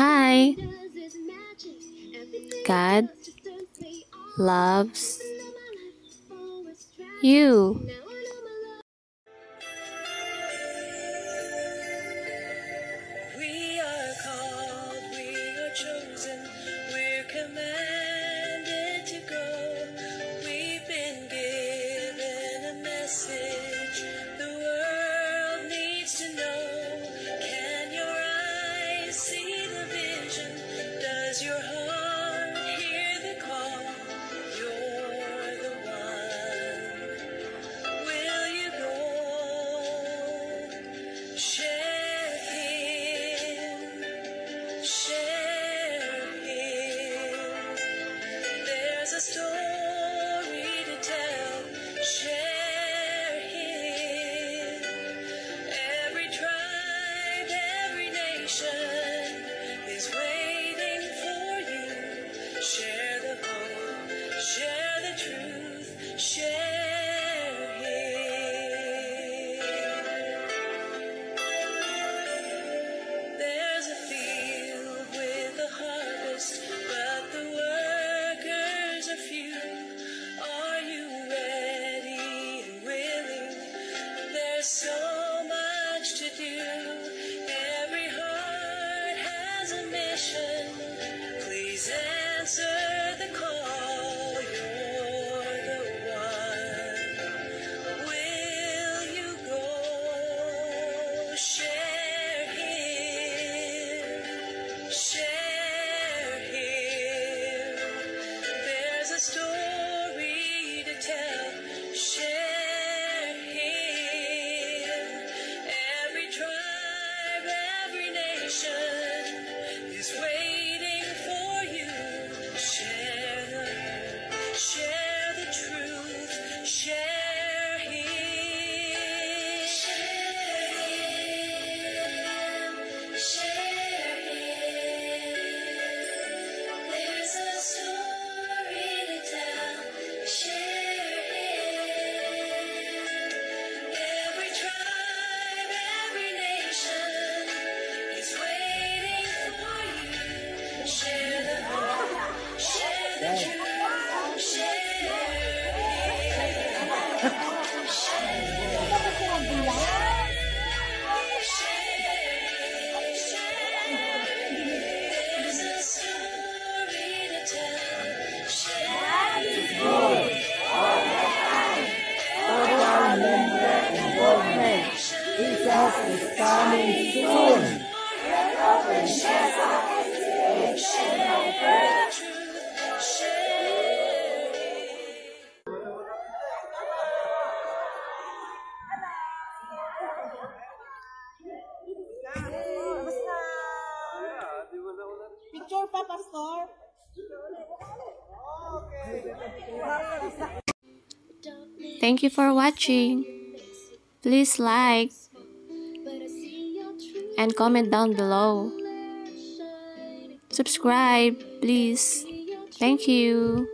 Hi. God loves you. affliction. precious. shit. is coming soon. Picture Papa Store. Thank you for watching. Please like, and comment down below. Subscribe, please. Thank you.